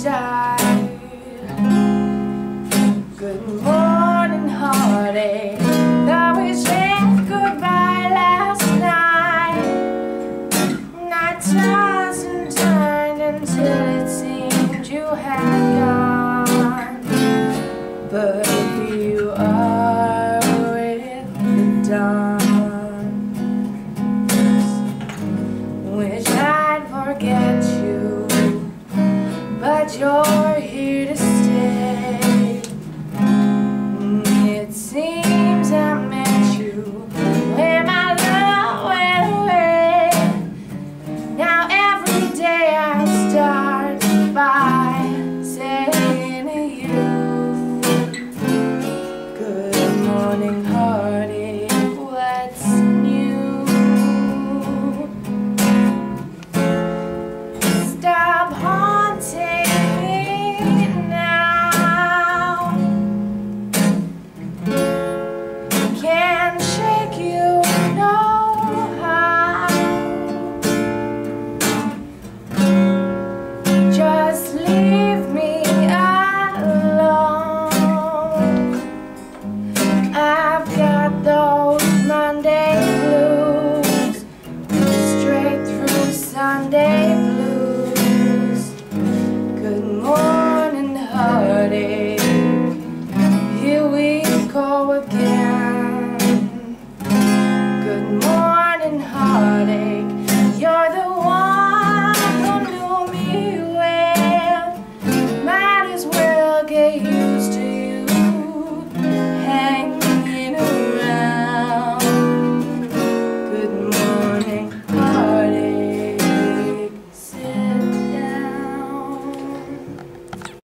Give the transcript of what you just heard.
side Good morning heartache. I wish said goodbye last night. Night I tossed and turned until it seemed you had gone. But you are with the dawn. Wish I'd forget you you're here to stay. It seems I met you when my love went away. Now every day I stop. I've got the